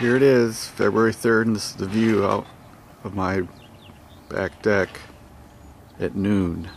here it is, February 3rd, and this is the view out of my back deck at noon.